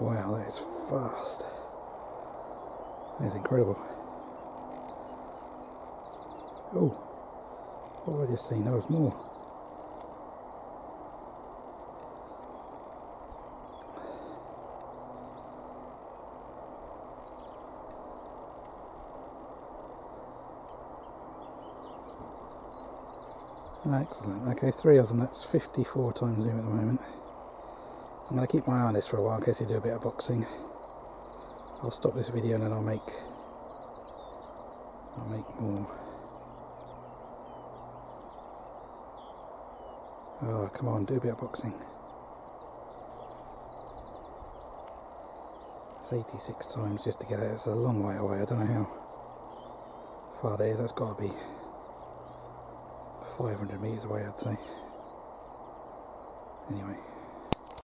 Wow, that is fast. That is incredible. Oh, what have I just seen? There was more. Excellent. Okay, three of them. That's 54 times zoom at the moment. I'm going to keep my eye on this for a while in case I do a bit of boxing. I'll stop this video and then I'll make I'll make more. Oh, come on, do a bit of boxing. It's 86 times just to get it. It's a long way away. I don't know how far that is. That's got to be 500 metres away, I'd say. Anyway.